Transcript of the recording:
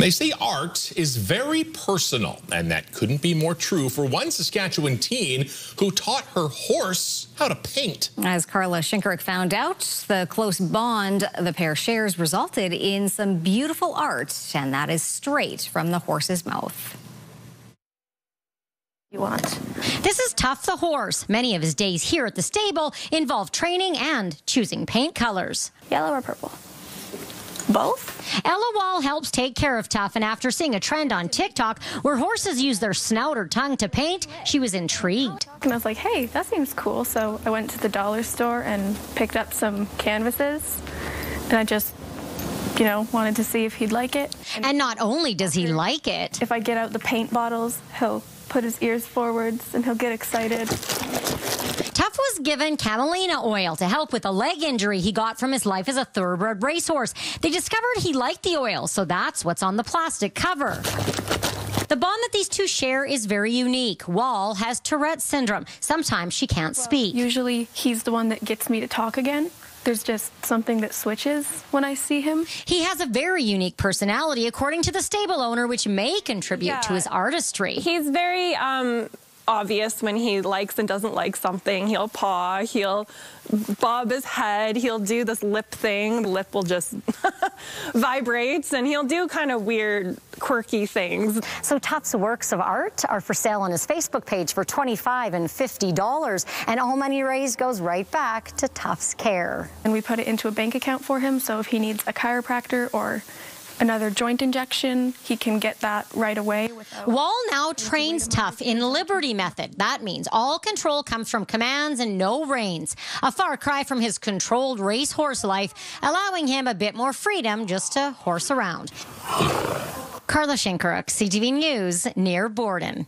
They say art is very personal, and that couldn't be more true for one Saskatchewan teen who taught her horse how to paint. As Carla Shynkaruk found out, the close bond the pair shares resulted in some beautiful art, and that is straight from the horse's mouth. You want. This is Tuff the horse. Many of his days here at the stable involve training and choosing paint colors. Yellow or purple? Both? Ella Wall helps take care of Tuff, and after seeing a trend on TikTok where horses use their snout or tongue to paint, she was intrigued. And I was like, hey, that seems cool. So I went to the dollar store and picked up some canvases, and I just you know, wanted to see if he'd like it. And not only does he like it, if I get out the paint bottles, he'll put his ears forwards and he'll get excited. Tuff was given camelina oil to help with a leg injury he got from his life as a thoroughbred racehorse. They discovered he liked the oil, so that's what's on the plastic cover. The bond that these two share is very unique. Wall has Tourette's syndrome. Sometimes she can't well, speak. Usually he's the one that gets me to talk again there's just something that switches when I see him. He has a very unique personality, according to the stable owner, which may contribute yeah. to his artistry. He's very um, obvious when he likes and doesn't like something. He'll paw, he'll bob his head, he'll do this lip thing. The lip will just vibrate, and he'll do kind of weird, quirky things. So Tuff's works of art are for sale on his Facebook page for 25 and $50, and all money raised goes right back to Tuff's care. And we put it into a bank account for him, so if he needs a chiropractor or another joint injection, he can get that right away. Wall now trains Tuff in Liberty method. That means all control comes from commands and no reins. A far cry from his controlled racehorse life, allowing him a bit more freedom just to horse around. Carla Shynkaruk, CTV News, near Borden.